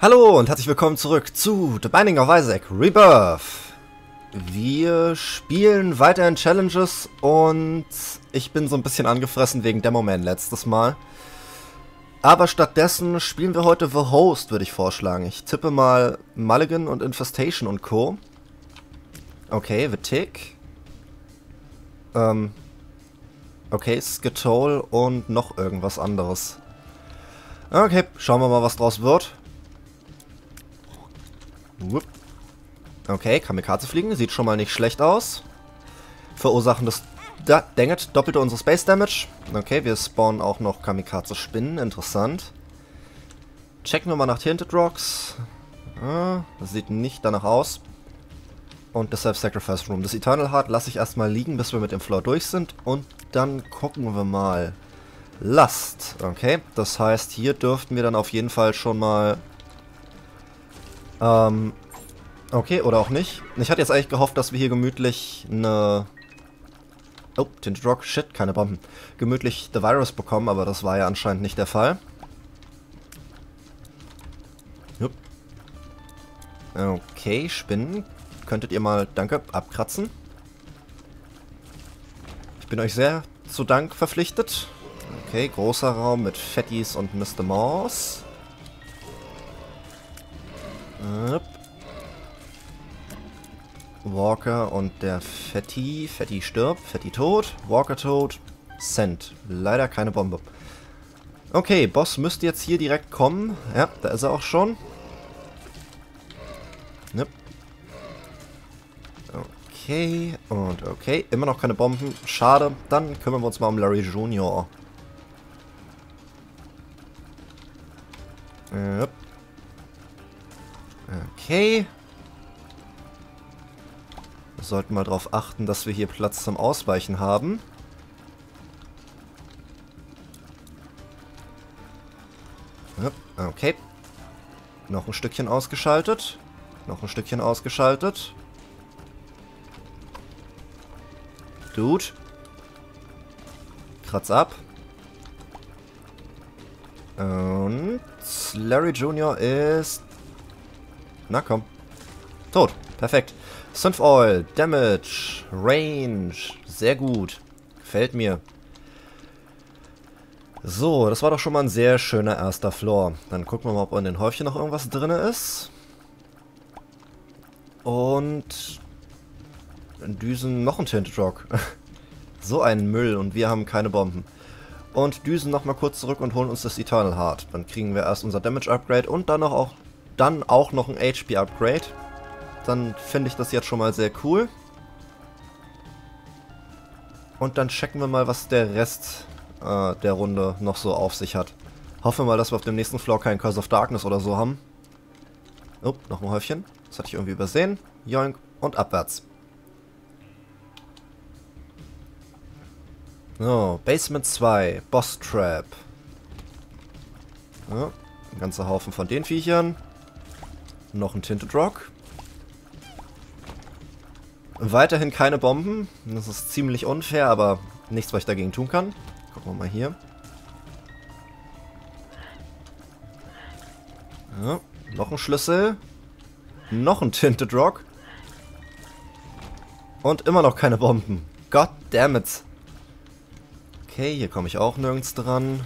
Hallo und herzlich willkommen zurück zu The Binding of Isaac Rebirth. Wir spielen weiter in Challenges und ich bin so ein bisschen angefressen wegen Demoman letztes Mal. Aber stattdessen spielen wir heute The Host, würde ich vorschlagen. Ich tippe mal Mulligan und Infestation und Co. Okay, The Tick. Ähm. Okay, Skitole und noch irgendwas anderes. Okay, schauen wir mal, was draus wird. Okay, Kamikaze fliegen. Sieht schon mal nicht schlecht aus. Verursachen das... Da, dang it, doppelte unsere Space Damage. Okay, wir spawnen auch noch Kamikaze-Spinnen. Interessant. Checken wir mal nach Tinted Rocks. Ah, das sieht nicht danach aus. Und das Self-Sacrifice Room. Das Eternal Heart lasse ich erstmal liegen, bis wir mit dem Floor durch sind. Und dann gucken wir mal. Last. Okay, das heißt, hier dürften wir dann auf jeden Fall schon mal ähm, okay, oder auch nicht. Ich hatte jetzt eigentlich gehofft, dass wir hier gemütlich eine... Oh, Tinted Rock, shit, keine Bomben. Gemütlich The Virus bekommen, aber das war ja anscheinend nicht der Fall. Jupp. Okay, Spinnen. Könntet ihr mal, danke, abkratzen. Ich bin euch sehr zu Dank verpflichtet. Okay, großer Raum mit Fettis und Mr. Moss. Walker und der Fetti. Fetti stirbt. Fetti tot. Walker tot. Send. Leider keine Bombe. Okay, Boss müsste jetzt hier direkt kommen. Ja, da ist er auch schon. Yep. Okay, und okay. Immer noch keine Bomben. Schade. Dann kümmern wir uns mal um Larry Jr. Yep. Okay. Sollten mal darauf achten, dass wir hier Platz zum Ausweichen haben. Okay. Noch ein Stückchen ausgeschaltet. Noch ein Stückchen ausgeschaltet. Dude. Kratz ab. Und Larry Jr. ist na komm. Tot. Perfekt. Synth Oil, Damage, Range. Sehr gut. Gefällt mir. So, das war doch schon mal ein sehr schöner erster Floor. Dann gucken wir mal, ob in den Häufchen noch irgendwas drin ist. Und... Düsen noch ein Tinted Rock. so ein Müll und wir haben keine Bomben. Und düsen nochmal kurz zurück und holen uns das Eternal Heart. Dann kriegen wir erst unser Damage Upgrade und dann auch dann auch noch ein HP-Upgrade. Dann finde ich das jetzt schon mal sehr cool. Und dann checken wir mal, was der Rest äh, der Runde noch so auf sich hat. Hoffen wir mal, dass wir auf dem nächsten Floor keinen Curse of Darkness oder so haben. Oh, noch ein Häufchen. Das hatte ich irgendwie übersehen. Joink und abwärts. So, Basement 2, Boss Trap. Ja, ein ganzer Haufen von den Viechern. Noch ein Tinted Rock. Weiterhin keine Bomben. Das ist ziemlich unfair, aber nichts, was ich dagegen tun kann. Gucken wir mal hier. Ja, noch ein Schlüssel. Noch ein Tinted Rock. Und immer noch keine Bomben. God damn it. Okay, hier komme ich auch nirgends dran.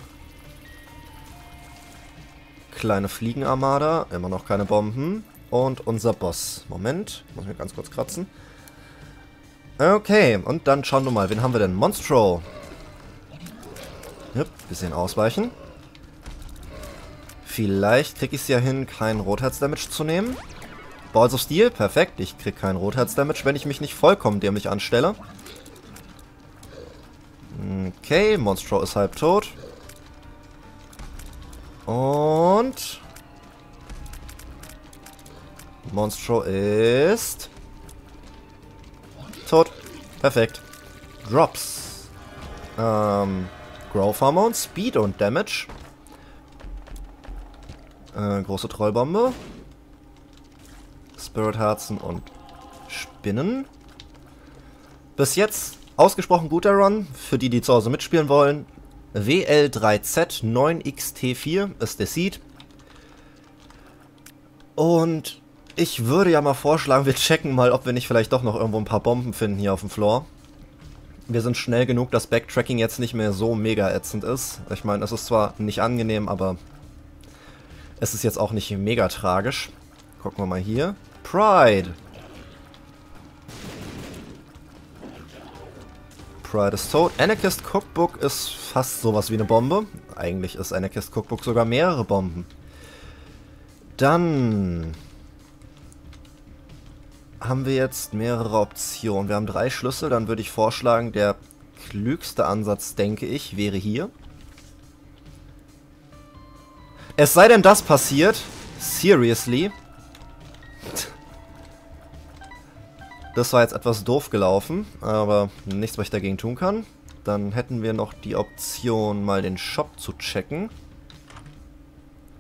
Kleine Fliegenarmada, immer noch keine Bomben. Und unser Boss. Moment, muss mir ganz kurz kratzen. Okay, und dann schauen wir mal, wen haben wir denn? Monstro. Yep, bisschen ausweichen. Vielleicht kriege ich es ja hin, keinen Rotherz-Damage zu nehmen. Balls of Steel, perfekt. Ich kriege keinen Rotherz-Damage, wenn ich mich nicht vollkommen dämlich anstelle. Okay, Monstro ist halb tot. Und... Monstro ist... Tot. Perfekt. Drops. Ähm, Growth Hormone, Speed und Damage. Äh, große Trollbombe. Spirit Herzen und Spinnen. Bis jetzt ausgesprochen guter Run. Für die, die zu Hause mitspielen wollen, WL3Z9XT4 ist der Seed. Und ich würde ja mal vorschlagen, wir checken mal, ob wir nicht vielleicht doch noch irgendwo ein paar Bomben finden hier auf dem Floor. Wir sind schnell genug, dass Backtracking jetzt nicht mehr so mega ätzend ist. Ich meine, es ist zwar nicht angenehm, aber es ist jetzt auch nicht mega tragisch. Gucken wir mal hier. Pride. Pride ist tot. Anarchist Cookbook ist fast sowas wie eine Bombe. Eigentlich ist Anarchist Cookbook sogar mehrere Bomben. Dann haben wir jetzt mehrere Optionen. Wir haben drei Schlüssel, dann würde ich vorschlagen, der klügste Ansatz, denke ich, wäre hier. Es sei denn, das passiert. Seriously. Das war jetzt etwas doof gelaufen, aber nichts, was ich dagegen tun kann. Dann hätten wir noch die Option, mal den Shop zu checken.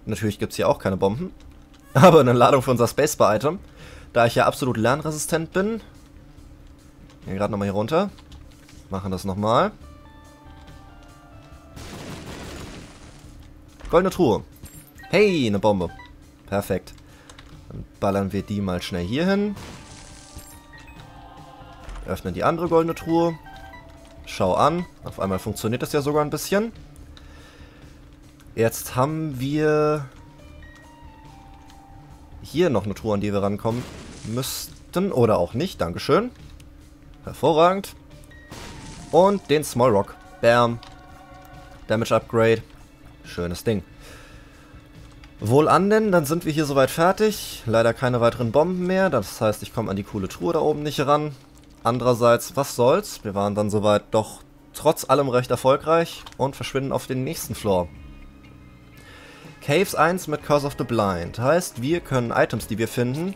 Natürlich gibt es hier auch keine Bomben. Aber eine Ladung für unser Spacebar-Item. Da ich ja absolut lernresistent bin. Gehen gerade nochmal hier runter. Machen das nochmal. Goldene Truhe. Hey, eine Bombe. Perfekt. Dann ballern wir die mal schnell hier hin. Öffnen die andere goldene Truhe. Schau an. Auf einmal funktioniert das ja sogar ein bisschen. Jetzt haben wir hier noch eine Truhe, an die wir rankommen müssten. Oder auch nicht. Dankeschön. Hervorragend. Und den Small Rock. Bam. Damage Upgrade. Schönes Ding. Wohl an denn, dann sind wir hier soweit fertig. Leider keine weiteren Bomben mehr. Das heißt, ich komme an die coole Truhe da oben nicht ran. Andererseits, was soll's? Wir waren dann soweit doch trotz allem recht erfolgreich und verschwinden auf den nächsten Floor. Caves 1 mit Curse of the Blind. Heißt, wir können Items, die wir finden,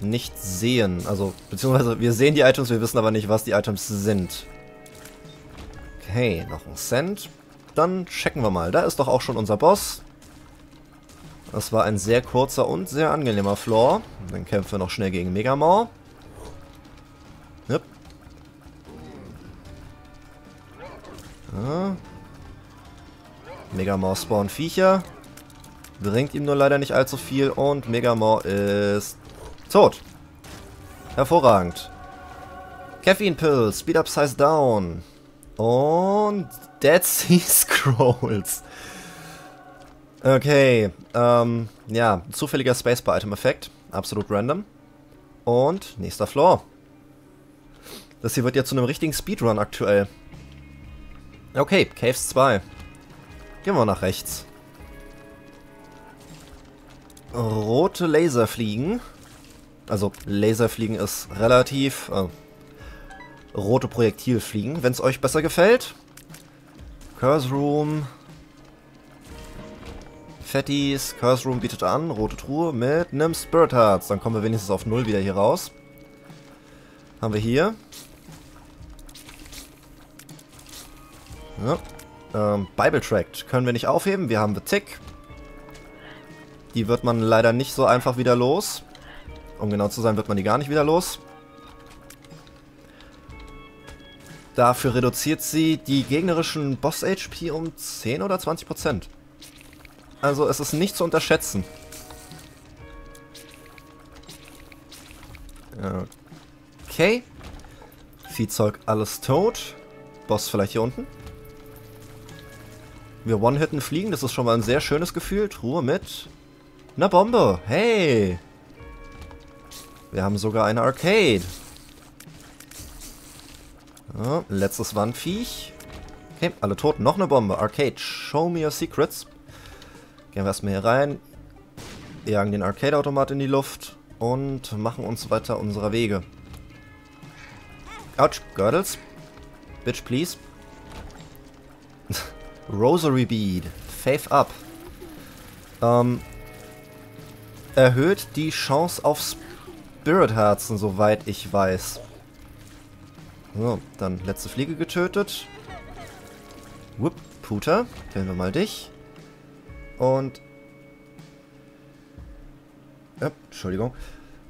nicht sehen. Also, beziehungsweise wir sehen die Items, wir wissen aber nicht, was die Items sind. Okay, noch ein Cent. Dann checken wir mal. Da ist doch auch schon unser Boss. Das war ein sehr kurzer und sehr angenehmer Floor. Dann kämpfen wir noch schnell gegen Megamore. Yep. Ja. Megamore spawnt Viecher. Bringt ihm nur leider nicht allzu viel und Megamore ist tot. Hervorragend. Caffeine Pills, Speed Up Size Down. Und Dead Sea Scrolls. Okay, ähm, ja, zufälliger Spacebar-Item-Effekt. Absolut random. Und nächster Floor. Das hier wird ja zu einem richtigen Speedrun aktuell. Okay, Caves 2. Gehen wir nach rechts. Rote Laserfliegen. Also, Laserfliegen ist relativ... Äh, rote Projektilfliegen, wenn es euch besser gefällt. Curse Room. Fatties. Curse Room bietet an. Rote Truhe mit einem Spirit Hearts. Dann kommen wir wenigstens auf 0 wieder hier raus. Haben wir hier. Ja. Ähm, Bible Tract können wir nicht aufheben. Wir haben The Tick. Die wird man leider nicht so einfach wieder los. Um genau zu sein, wird man die gar nicht wieder los. Dafür reduziert sie die gegnerischen Boss-HP um 10 oder 20 Prozent. Also es ist nicht zu unterschätzen. Okay. Viehzeug alles tot. Boss vielleicht hier unten. Wir One-Hitten fliegen, das ist schon mal ein sehr schönes Gefühl. Truhe mit einer Bombe. Hey! Wir haben sogar eine Arcade. Ja, letztes Wandviech. Okay, alle tot. Noch eine Bombe. Arcade, show me your secrets. Gehen wir erstmal hier rein. Jagen den Arcade-Automat in die Luft. Und machen uns weiter unserer Wege. Ouch, Girdles. Bitch, please. Rosary Bead. Faith Up. Ähm, erhöht die Chance auf Spirit-Herzen, soweit ich weiß. So, dann letzte Fliege getötet. Whoop, Puter. Killen wir mal dich. Und... Ja, Entschuldigung.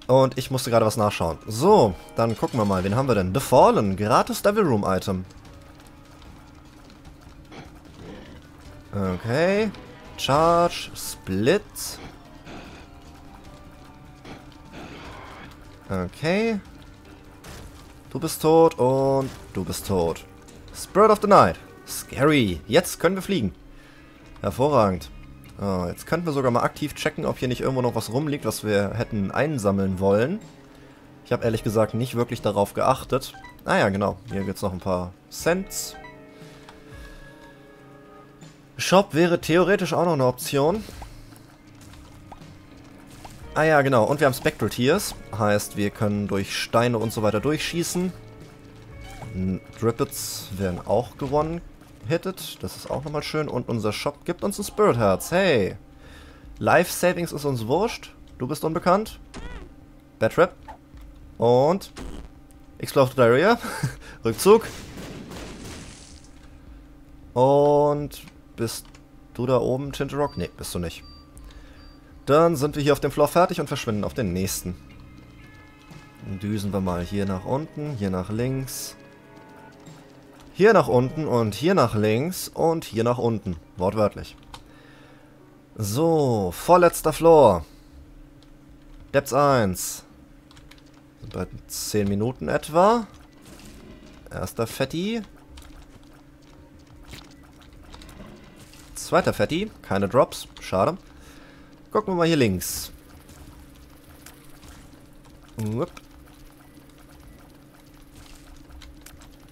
Und ich musste gerade was nachschauen. So, dann gucken wir mal. Wen haben wir denn? The Fallen. Gratis Devil Room Item. Okay. Charge. Split. Okay. Du bist tot und du bist tot. Spirit of the Night. Scary. Jetzt können wir fliegen. Hervorragend. Oh, jetzt könnten wir sogar mal aktiv checken, ob hier nicht irgendwo noch was rumliegt, was wir hätten einsammeln wollen. Ich habe ehrlich gesagt nicht wirklich darauf geachtet. Ah ja, genau. Hier gibt es noch ein paar Cents. Shop wäre theoretisch auch noch eine Option. Ah ja, genau. Und wir haben Spectral Tears. Heißt, wir können durch Steine und so weiter durchschießen. Drippets werden auch gewonnen hittet. Das ist auch nochmal schön. Und unser Shop gibt uns ein Spirit Herz. Hey. Life Savings ist uns wurscht. Du bist unbekannt. Bad Trap. Und Explode Diarrhea. Rückzug. Und bist du da oben, Tinterock? Nee, bist du nicht. Dann sind wir hier auf dem Floor fertig und verschwinden auf den nächsten. Dann düsen wir mal hier nach unten, hier nach links. Hier nach unten und hier nach links und hier nach unten. Wortwörtlich. So, vorletzter Floor. Depths 1. Sind bei 10 Minuten etwa. Erster Fetti. Zweiter Fetti. Keine Drops. Schade. Gucken wir mal hier links. Upp.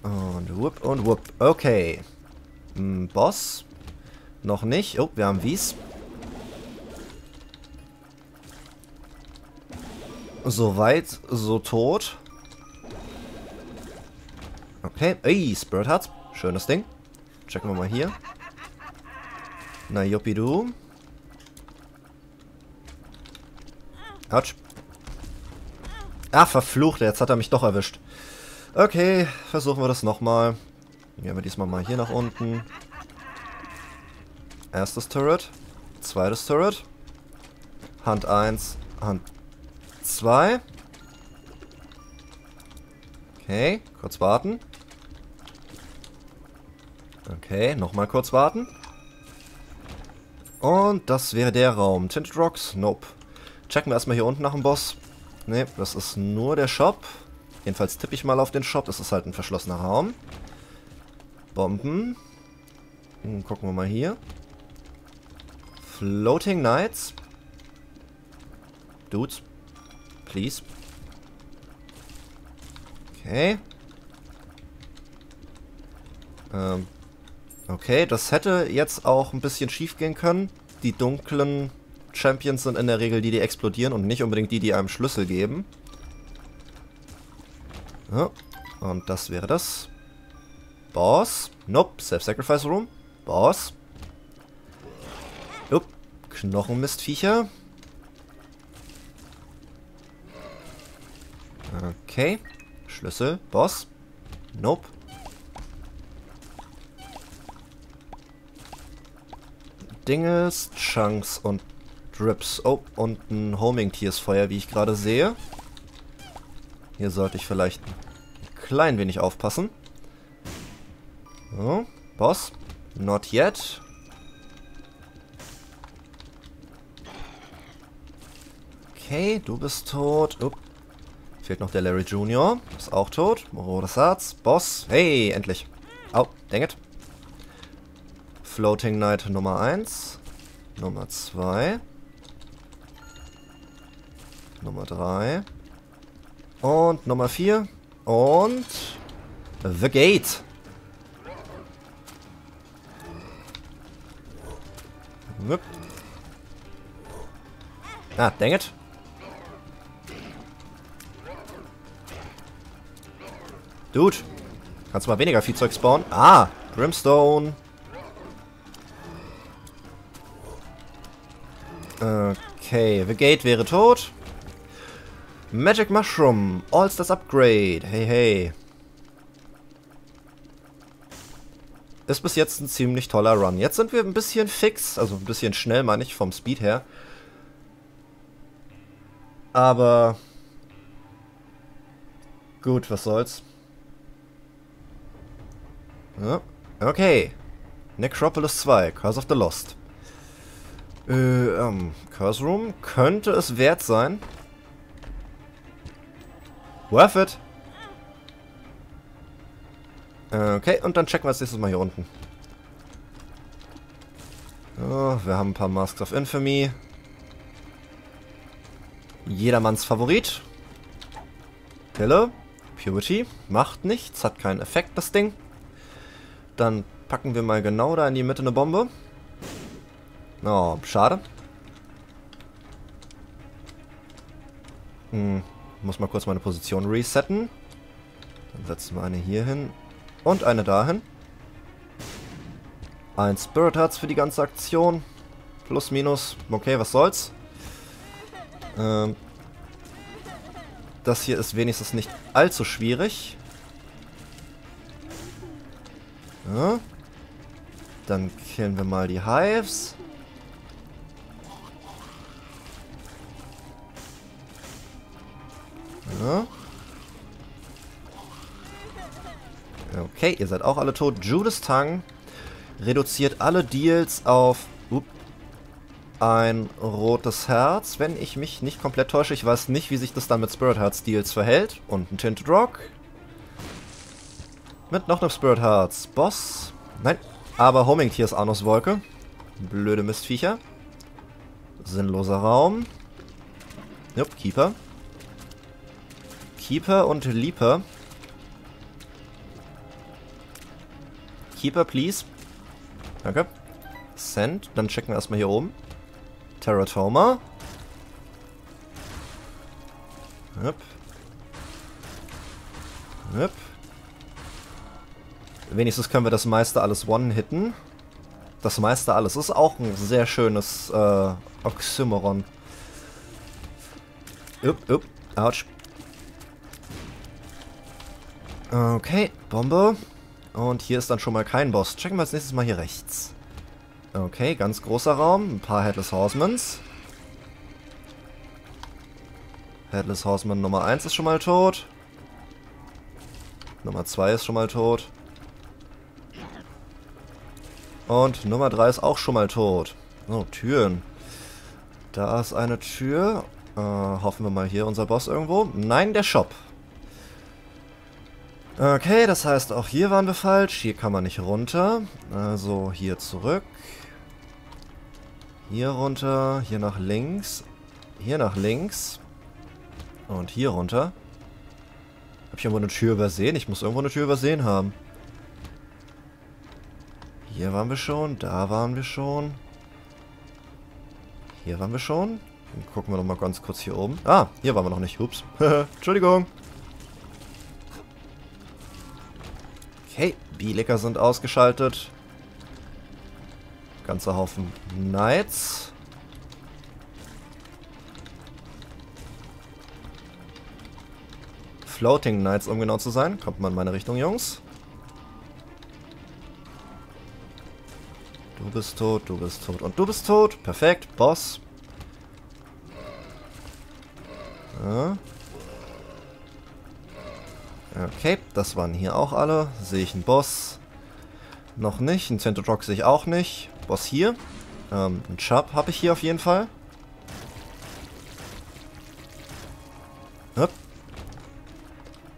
Und whoop und whoop. Okay. Hm, Boss. Noch nicht. Oh, wir haben Wies. Soweit, so tot. Okay. Ey, Spirit Hearts. Schönes Ding. Checken wir mal hier. Na, Juppidu. Autsch. Ah, verflucht. Jetzt hat er mich doch erwischt. Okay, versuchen wir das nochmal. Gehen wir diesmal mal hier nach unten. Erstes Turret. Zweites Turret. Hand 1, Hand 2. Okay, kurz warten. Okay, nochmal kurz warten. Und das wäre der Raum. Tinted Rocks? Nope. Checken wir erstmal hier unten nach dem Boss. Ne, das ist nur der Shop. Jedenfalls tippe ich mal auf den Shop. Das ist halt ein verschlossener Raum. Bomben. Hm, gucken wir mal hier. Floating Knights. Dudes. Please. Okay. Ähm. Okay, das hätte jetzt auch ein bisschen schief gehen können. Die dunklen Champions sind in der Regel die, die explodieren und nicht unbedingt die, die einem Schlüssel geben. Ja, und das wäre das. Boss. Nope. Self-Sacrifice Room. Boss. Jupp. Knochenmistviecher. Okay. Schlüssel. Boss. Nope. Dingles, Chunks und Drips. Oh, und ein Homing-Tiersfeuer, wie ich gerade sehe. Hier sollte ich vielleicht ein klein wenig aufpassen. So, Boss. Not yet. Okay, du bist tot. Upp. Fehlt noch der Larry Jr. Ist auch tot. Rotes Herz. Boss. Hey, endlich. Au, dang it. Floating Knight Nummer 1. Nummer 2. Nummer 3. Und Nummer 4. Und... The Gate. Wupp. Ah, dang it. Dude. Kannst du mal weniger Viehzeug spawnen? Ah, Brimstone. Okay, The Gate wäre tot. Magic Mushroom, All-Stars Upgrade. Hey, hey. Ist bis jetzt ein ziemlich toller Run. Jetzt sind wir ein bisschen fix, also ein bisschen schnell, meine ich, vom Speed her. Aber... Gut, was soll's. Ja, okay. Necropolis 2, Curse of the Lost. Äh, ähm, Curse Room könnte es wert sein, Worth it. Okay, und dann checken wir das nächstes Mal hier unten. So, wir haben ein paar Masks of Infamy. Jedermanns Favorit. Pille. Purity. Macht nichts, hat keinen Effekt, das Ding. Dann packen wir mal genau da in die Mitte eine Bombe. Oh, schade. Hm, muss mal kurz meine Position resetten. Dann setzen wir eine hier hin und eine dahin. Ein Spirit Herz für die ganze Aktion. Plus, minus. Okay, was soll's. Ähm, das hier ist wenigstens nicht allzu schwierig. Ja. Dann killen wir mal die Hives. Okay, ihr seid auch alle tot. Judas Tongue reduziert alle Deals auf up, ein rotes Herz, wenn ich mich nicht komplett täusche. Ich weiß nicht, wie sich das dann mit Spirit Hearts Deals verhält. Und ein Tinted Rock. Mit noch einem Spirit Hearts. Boss. Nein. Aber Homing Tears Anus Wolke. Blöde Mistviecher. Sinnloser Raum. Jupp, Keeper. Keeper und Leaper. Keeper, please. Danke. Send. Dann checken wir erstmal hier oben. Teratoma. Yep. Yep. Wenigstens können wir das meiste alles one-hitten. Das meiste alles ist auch ein sehr schönes äh, Oxymoron. Upp, upp, ouch. Okay, Bombe. Und hier ist dann schon mal kein Boss. Checken wir als nächstes mal hier rechts. Okay, ganz großer Raum. Ein paar Headless Horsemans. Headless Horseman Nummer 1 ist schon mal tot. Nummer 2 ist schon mal tot. Und Nummer 3 ist auch schon mal tot. Oh, Türen. Da ist eine Tür. Äh, hoffen wir mal hier unser Boss irgendwo. Nein, der Shop. Okay, das heißt, auch hier waren wir falsch. Hier kann man nicht runter. Also hier zurück. Hier runter, hier nach links. Hier nach links. Und hier runter. Hab ich irgendwo eine Tür übersehen? Ich muss irgendwo eine Tür übersehen haben. Hier waren wir schon, da waren wir schon. Hier waren wir schon. Dann gucken wir noch mal ganz kurz hier oben. Ah, hier waren wir noch nicht. Ups. Entschuldigung. Okay, Bielecker sind ausgeschaltet. Ganzer Haufen Knights. Floating Knights, um genau zu sein. Kommt mal in meine Richtung, Jungs. Du bist tot, du bist tot und du bist tot. Perfekt, Boss. Ja. Okay, das waren hier auch alle. Sehe ich einen Boss? Noch nicht. Ein Centodrock sehe ich auch nicht. Boss hier. Ähm, ein Chub habe ich hier auf jeden Fall. Hup.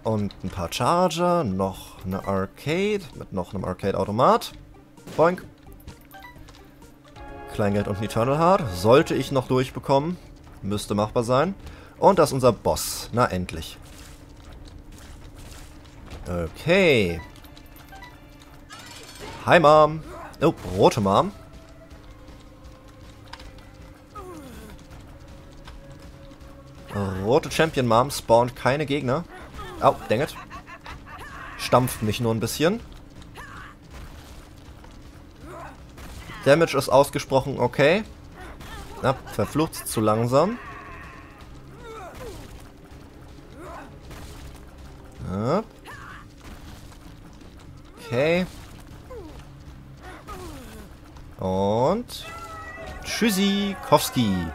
Und ein paar Charger. Noch eine Arcade. Mit noch einem Arcade-Automat. Boink. Kleingeld und ein Eternal Heart. Sollte ich noch durchbekommen. Müsste machbar sein. Und das ist unser Boss. Na, endlich. Okay. Hi, Mom. Oh, rote Mom. Rote Champion Mom spawnt keine Gegner. Oh, dang it. Stampft mich nur ein bisschen. Damage ist ausgesprochen okay. Na, verflucht zu langsam. Ja. Okay. Und... Tschüssikowski.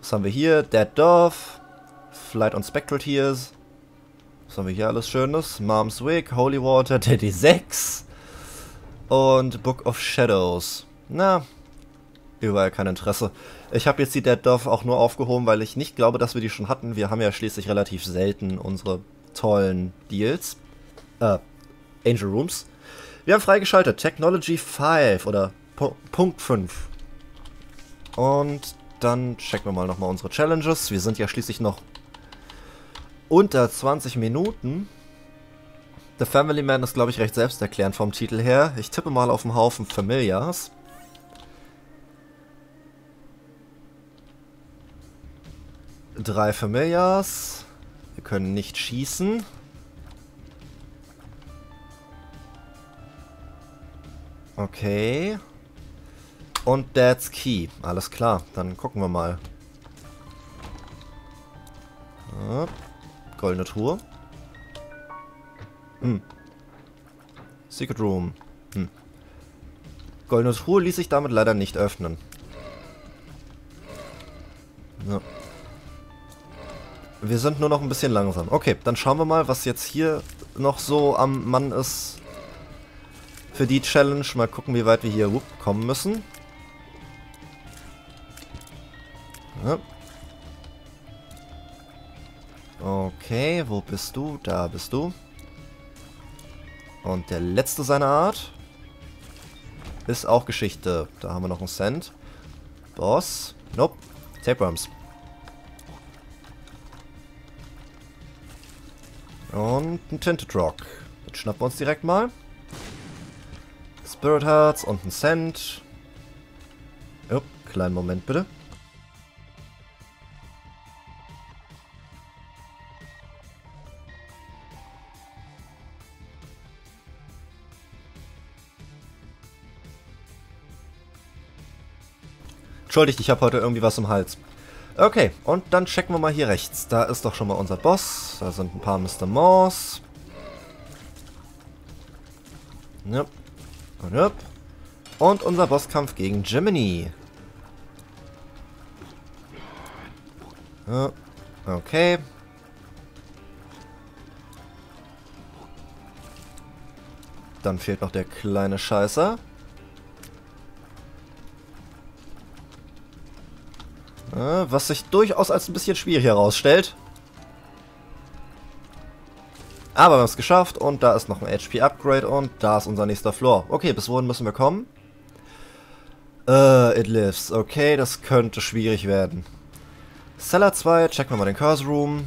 Was haben wir hier? Dead Dove. Flight on Spectral Tears. Was haben wir hier alles Schönes? Mom's Wig, Holy Water, Daddy 6. Und Book of Shadows. Na, überall kein Interesse. Ich habe jetzt die Dead Dove auch nur aufgehoben, weil ich nicht glaube, dass wir die schon hatten. Wir haben ja schließlich relativ selten unsere tollen Deals. Äh, Angel Rooms. Wir haben freigeschaltet Technology 5 oder P Punkt 5. Und dann checken wir mal nochmal unsere Challenges. Wir sind ja schließlich noch unter 20 Minuten. The Family Man ist, glaube ich, recht selbsterklärend vom Titel her. Ich tippe mal auf den Haufen Familiars. Drei Familiars. Wir können nicht schießen. Okay. Und Dad's Key. Alles klar, dann gucken wir mal. Goldene Truhe. Hm. Secret Room. Hm. Goldene Truhe ließ sich damit leider nicht öffnen. Ja. Wir sind nur noch ein bisschen langsam. Okay, dann schauen wir mal, was jetzt hier noch so am Mann ist für die Challenge. Mal gucken, wie weit wir hier kommen müssen. Okay, wo bist du? Da bist du. Und der letzte seiner Art ist auch Geschichte. Da haben wir noch einen Cent. Boss. Nope. Tapeworms. Und ein Tinted Rock. Das schnappen wir uns direkt mal. Spirit Hearts und ein Cent. Oh, kleinen Moment bitte. Entschuldigt, ich habe heute irgendwie was im Hals. Okay, und dann checken wir mal hier rechts. Da ist doch schon mal unser Boss. Da sind ein paar Mr. Moss. Yep. Und yep. Und unser Bosskampf gegen Jiminy. Ja. Okay. Dann fehlt noch der kleine Scheißer. Was sich durchaus als ein bisschen schwierig herausstellt. Aber wir haben es geschafft und da ist noch ein HP-Upgrade und da ist unser nächster Floor. Okay, bis wohin müssen wir kommen? Äh, it lives. Okay, das könnte schwierig werden. Cellar 2, checken wir mal den Curse Room.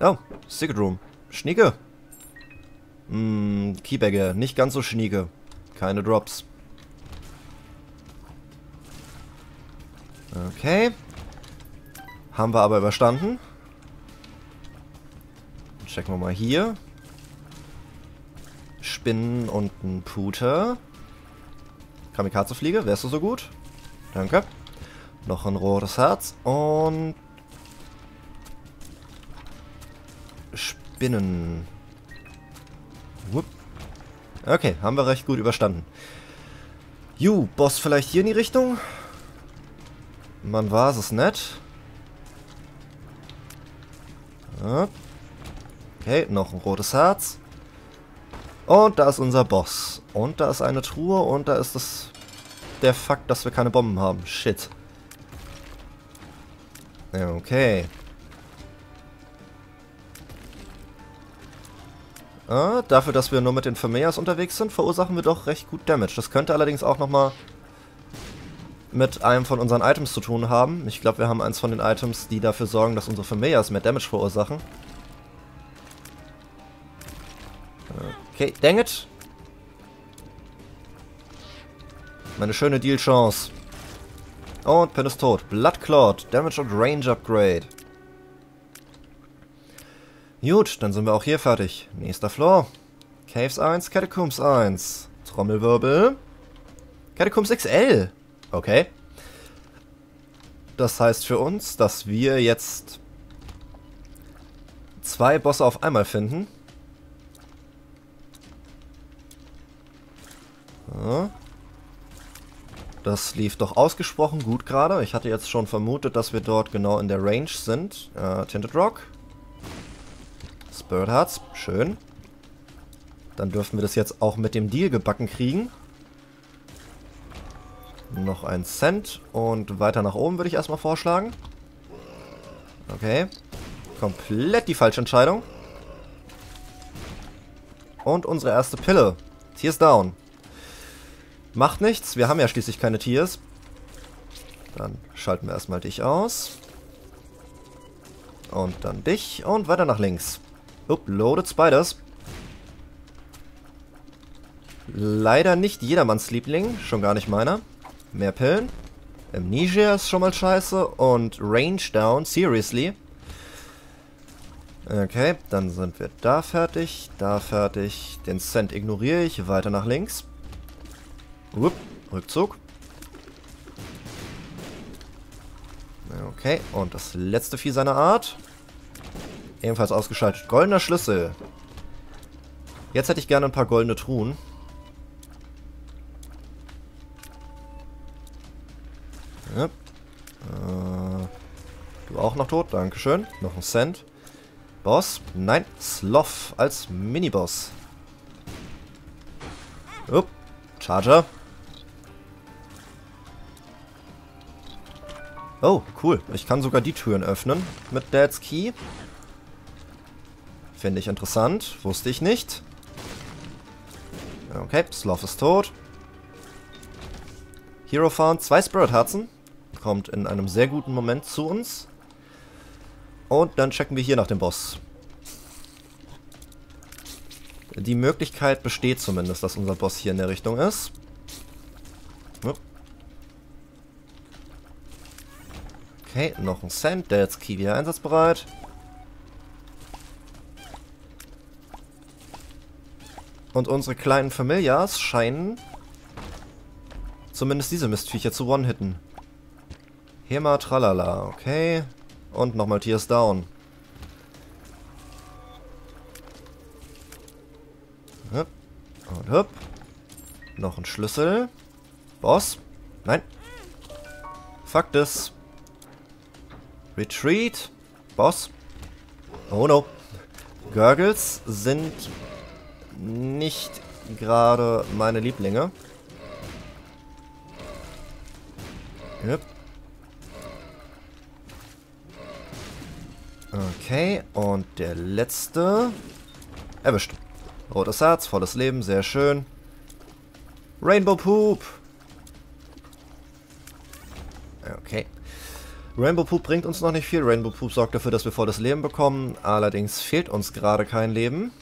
Oh, Secret Room. Schnieke. Hm, Keybagger, nicht ganz so schnieke. Keine Drops. Okay. Haben wir aber überstanden. Checken wir mal hier. Spinnen und ein Puter. Kamikaze-Fliege, wärst du so gut? Danke. Noch ein rotes Herz und... Spinnen. Whoop. Okay, haben wir recht gut überstanden. Ju, Boss vielleicht hier in die Richtung? Man war es nicht. Okay, noch ein rotes Herz. Und da ist unser Boss. Und da ist eine Truhe und da ist das der Fakt, dass wir keine Bomben haben. Shit. Okay. Ah, dafür, dass wir nur mit den Vermehrs unterwegs sind, verursachen wir doch recht gut Damage. Das könnte allerdings auch nochmal mit einem von unseren Items zu tun haben. Ich glaube, wir haben eins von den Items, die dafür sorgen, dass unsere Familiars mehr Damage verursachen. Okay, dang it. Meine schöne Deal-Chance. Und Pin ist tot. Bloodclot, Damage und Range Upgrade. Gut, dann sind wir auch hier fertig. Nächster Floor. Caves 1, Catacombs 1. Trommelwirbel. Catacombs XL. Okay. Das heißt für uns, dass wir jetzt zwei Bosse auf einmal finden. Das lief doch ausgesprochen gut gerade. Ich hatte jetzt schon vermutet, dass wir dort genau in der Range sind. Äh, Tinted Rock. Spirit Hearts. Schön. Dann dürfen wir das jetzt auch mit dem Deal gebacken kriegen. Noch ein Cent. Und weiter nach oben würde ich erstmal vorschlagen. Okay. Komplett die falsche Entscheidung. Und unsere erste Pille. Tears down. Macht nichts, wir haben ja schließlich keine Tiers. Dann schalten wir erstmal dich aus. Und dann dich und weiter nach links. Uploaded Spiders. Leider nicht jedermanns Liebling, schon gar nicht meiner. Mehr Pillen. Amnesia ist schon mal scheiße und Range Down, seriously. Okay, dann sind wir da fertig, da fertig. Den Cent ignoriere ich, weiter nach links. Upp, Rückzug. Okay, und das letzte Vieh seiner Art. Ebenfalls ausgeschaltet. Goldener Schlüssel. Jetzt hätte ich gerne ein paar goldene Truhen. Ja. Äh, du auch noch tot, Dankeschön. Noch ein Cent. Boss? Nein, Sloth als Miniboss. Upp, Charger. Oh, cool. Ich kann sogar die Türen öffnen mit Dad's Key. Finde ich interessant. Wusste ich nicht. Okay, Sloth ist tot. Hero found zwei Spirit-Herzen. Kommt in einem sehr guten Moment zu uns. Und dann checken wir hier nach dem Boss. Die Möglichkeit besteht zumindest, dass unser Boss hier in der Richtung ist. Okay, noch ein Cent. Der jetzt Key wieder einsatzbereit. Und unsere kleinen Familiars scheinen zumindest diese Mistviecher zu one-hitten. Hema Tralala, okay. Und nochmal Tears Down. Hup. Und hup. Noch ein Schlüssel. Boss. Nein. Fuck this. Retreat. Boss. Oh no. Gurgles sind nicht gerade meine Lieblinge. Yep. Okay, und der letzte. Erwischt. Rotes Herz, volles Leben, sehr schön. Rainbow Poop. Okay. Rainbow Poop bringt uns noch nicht viel. Rainbow Poop sorgt dafür, dass wir volles Leben bekommen. Allerdings fehlt uns gerade kein Leben.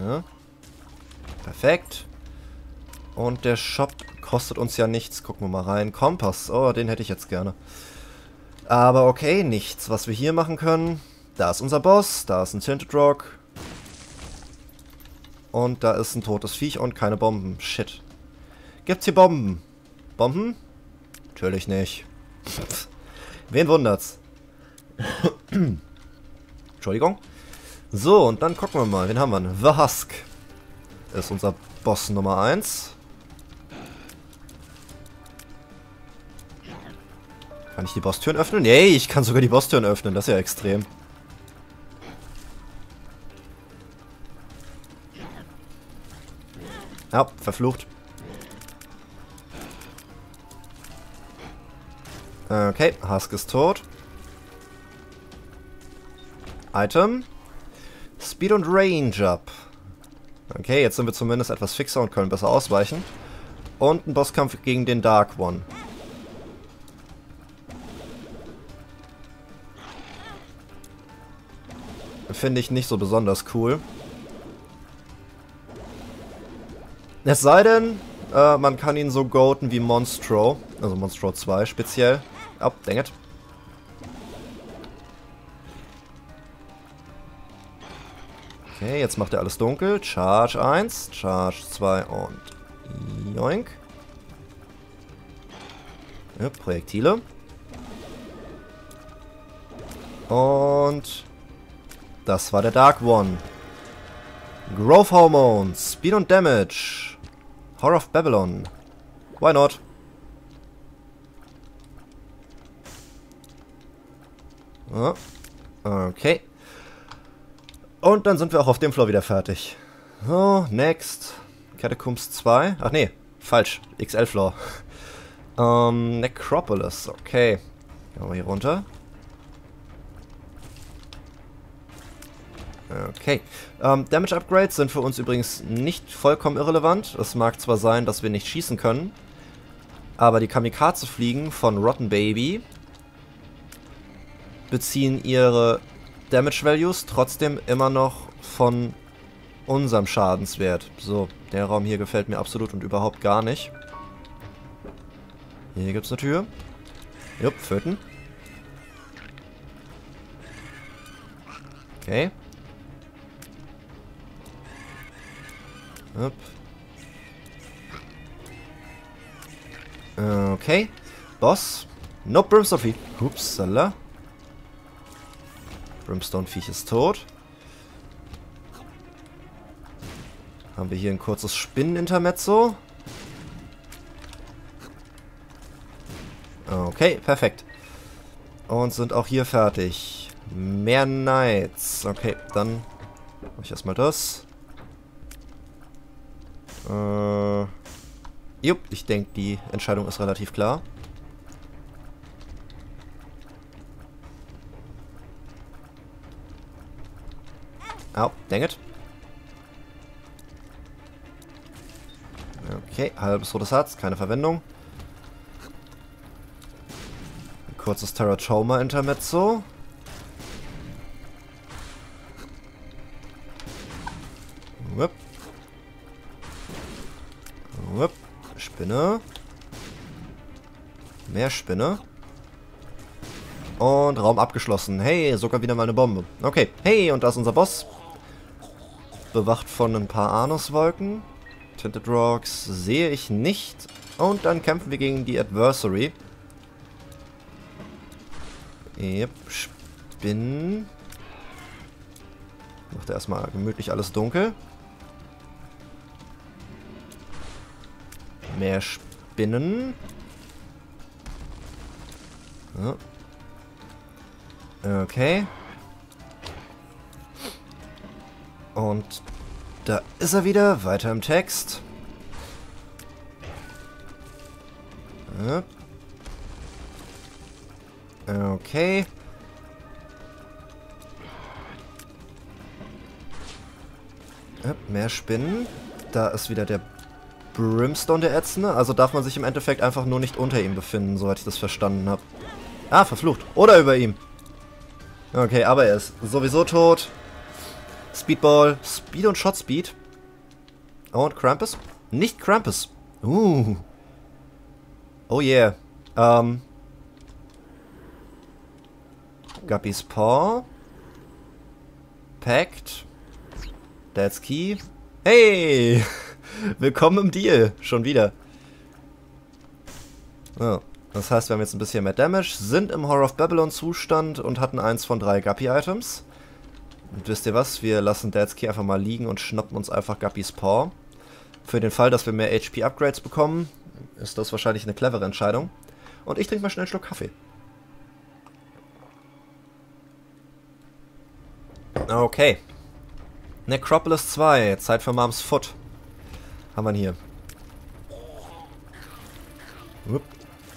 Ja. Perfekt. Und der Shop kostet uns ja nichts. Gucken wir mal rein. Kompass. Oh, den hätte ich jetzt gerne. Aber okay, nichts. Was wir hier machen können. Da ist unser Boss. Da ist ein Tinted Rock. Und da ist ein totes Viech und keine Bomben. Shit. Gibt's hier Bomben? Bomben? Natürlich nicht. Wen wundert's? Entschuldigung. So, und dann gucken wir mal. Wen haben wir? The Husk. Ist unser Boss Nummer 1. Kann ich die Bosstüren öffnen? Yay, ich kann sogar die Bosstüren öffnen. Das ist ja extrem. Ja, verflucht. Okay, Husk ist tot. Item. Speed und Range up. Okay, jetzt sind wir zumindest etwas fixer und können besser ausweichen. Und ein Bosskampf gegen den Dark One. Finde ich nicht so besonders cool. Es sei denn, äh, man kann ihn so goaten wie Monstro. Also Monstro 2 speziell. Oh, dang it. Okay, jetzt macht er alles dunkel. Charge 1, Charge 2 und Joink. Ja, Projektile. Und das war der Dark One. Growth Hormones, Speed und Damage. Horror of Babylon. Why not? Okay. Und dann sind wir auch auf dem Floor wieder fertig. So, next. Catacombs 2. Ach nee, falsch. XL-Floor. ähm, Necropolis, okay. Gehen wir hier runter. Okay. Ähm, Damage Upgrades sind für uns übrigens nicht vollkommen irrelevant. Es mag zwar sein, dass wir nicht schießen können, aber die Kamikaze-Fliegen von Rotten Baby beziehen ihre Damage Values trotzdem immer noch von unserem Schadenswert. So, der Raum hier gefällt mir absolut und überhaupt gar nicht. Hier gibt es eine Tür. Jupp, Föten. Okay. Upp. Okay. Boss. No Brimstone Viech. Upsala. Brimstone Viech ist tot. Haben wir hier ein kurzes Spinnenintermezzo. Okay, perfekt. Und sind auch hier fertig. Mehr Knights. Okay, dann mache ich erstmal das. Äh, jupp, ich denke, die Entscheidung ist relativ klar. Au, dang it. Okay, halbes rotes Herz, keine Verwendung. Ein kurzes Terrachoma Intermezzo. Spinne. Mehr Spinne. Und Raum abgeschlossen. Hey, sogar wieder mal eine Bombe. Okay. Hey, und da ist unser Boss. Bewacht von ein paar Anuswolken. Tinted Rocks sehe ich nicht. Und dann kämpfen wir gegen die Adversary. Yep, Spinnen. Macht er erstmal gemütlich alles dunkel. Mehr Spinnen. Ja. Okay. Und da ist er wieder. Weiter im Text. Ja. Okay. Ja, mehr Spinnen. Da ist wieder der Brimstone der Ätzende. Also darf man sich im Endeffekt einfach nur nicht unter ihm befinden, soweit ich das verstanden habe. Ah, verflucht. Oder über ihm. Okay, aber er ist sowieso tot. Speedball, Speed und Shot Speed. Und Krampus? Nicht Krampus. Uh. Oh yeah. Ähm. Guppy's Paw. Packed. That's Key. Hey! Willkommen im Deal. Schon wieder. Oh. Das heißt, wir haben jetzt ein bisschen mehr Damage, sind im Horror of Babylon Zustand und hatten eins von drei Guppy-Items. Und wisst ihr was? Wir lassen Dad's Key einfach mal liegen und schnappen uns einfach Guppys Paw. Für den Fall, dass wir mehr HP-Upgrades bekommen, ist das wahrscheinlich eine clevere Entscheidung. Und ich trinke mal schnell einen Schluck Kaffee. Okay. Necropolis 2, Zeit für Moms Foot haben wir hier?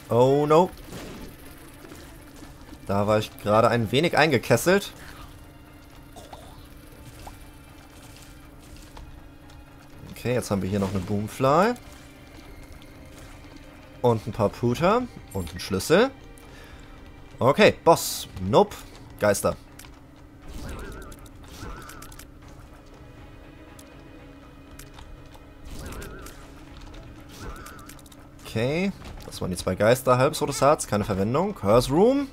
Oh no. Da war ich gerade ein wenig eingekesselt. Okay, jetzt haben wir hier noch eine Boomfly. Und ein paar Puter. Und einen Schlüssel. Okay, Boss. Nope. Geister. Okay. Das waren die zwei Geister. Halbes rotes Herz. Keine Verwendung. Curse Room.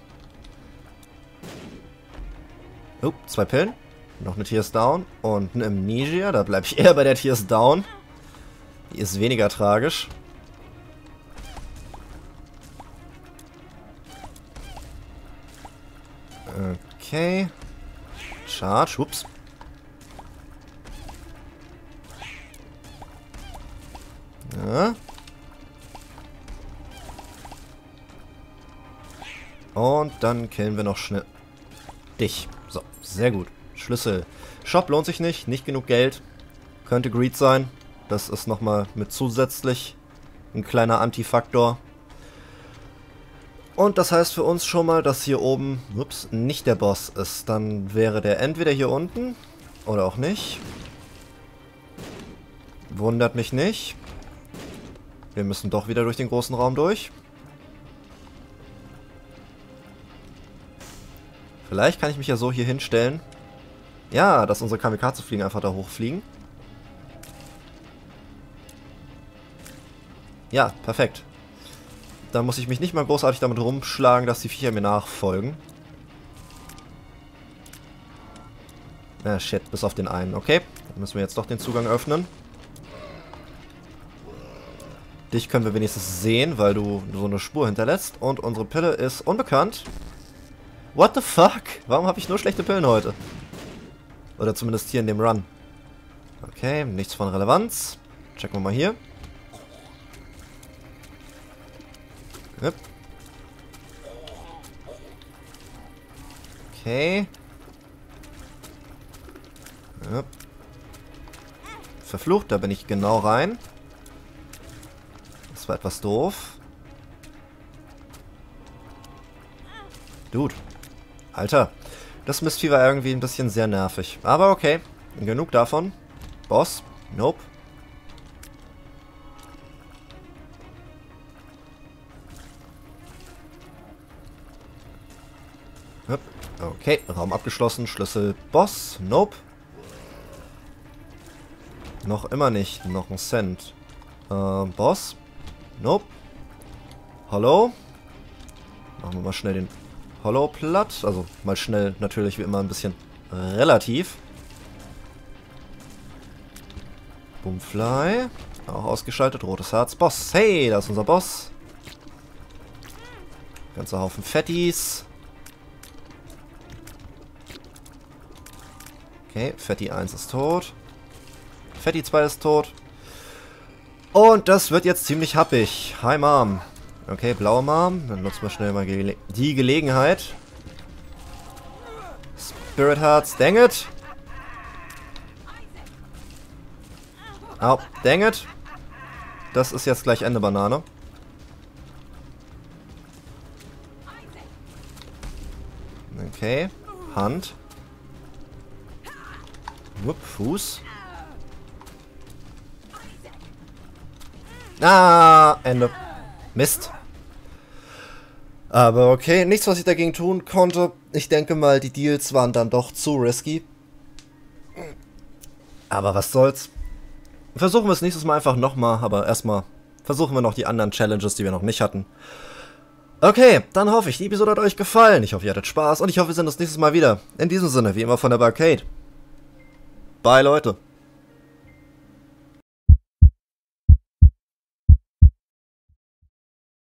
Oh, zwei Pillen. Noch eine Tears Down. Und eine Amnesia. Da bleibe ich eher bei der Tears Down. Die ist weniger tragisch. Okay. Charge. Ups. Ja. Und dann killen wir noch schnell dich. So, sehr gut. Schlüssel. Shop lohnt sich nicht, nicht genug Geld. Könnte Greed sein. Das ist nochmal mit zusätzlich ein kleiner Antifaktor. Und das heißt für uns schon mal, dass hier oben ups, nicht der Boss ist. Dann wäre der entweder hier unten oder auch nicht. Wundert mich nicht. Wir müssen doch wieder durch den großen Raum durch. Vielleicht kann ich mich ja so hier hinstellen. Ja, dass unsere Kamikaze-Fliegen einfach da hochfliegen. Ja, perfekt. Dann muss ich mich nicht mal großartig damit rumschlagen, dass die Viecher mir nachfolgen. Ah, shit, bis auf den einen. Okay, dann müssen wir jetzt doch den Zugang öffnen. Dich können wir wenigstens sehen, weil du so eine Spur hinterlässt. Und unsere Pille ist unbekannt. What the fuck? Warum habe ich nur schlechte Pillen heute? Oder zumindest hier in dem Run. Okay, nichts von Relevanz. Checken wir mal hier. Yep. Okay. Yep. Verflucht, da bin ich genau rein. Das war etwas doof. Dude. Alter. Das Mistvieh war irgendwie ein bisschen sehr nervig. Aber okay. Genug davon. Boss. Nope. Okay, Raum abgeschlossen. Schlüssel Boss. Nope. Noch immer nicht. Noch ein Cent. Äh, Boss. Nope. Hallo? Machen wir mal schnell den Hollow platt. Also mal schnell natürlich wie immer ein bisschen relativ. Boomfly. Auch ausgeschaltet. Rotes Herz. Boss. Hey, da ist unser Boss. Ganzer Haufen Fettis. Okay, Fetti 1 ist tot. Fetti 2 ist tot. Und das wird jetzt ziemlich happig. Hi, Mom. Okay, blaue Mom. Dann nutzen wir schnell mal gele die Gelegenheit. Spirit Hearts, dang it. Au, dang it. Das ist jetzt gleich Ende Banane. Okay, Hand. Wupp, Fuß. Ah, Ende. Mist. Aber okay, nichts, was ich dagegen tun konnte. Ich denke mal, die Deals waren dann doch zu risky. Aber was soll's. Versuchen wir es nächstes Mal einfach nochmal, aber erstmal versuchen wir noch die anderen Challenges, die wir noch nicht hatten. Okay, dann hoffe ich, die Episode hat euch gefallen. Ich hoffe, ihr hattet Spaß und ich hoffe, wir sehen uns nächstes Mal wieder. In diesem Sinne, wie immer von der Barcade. Bye, Leute.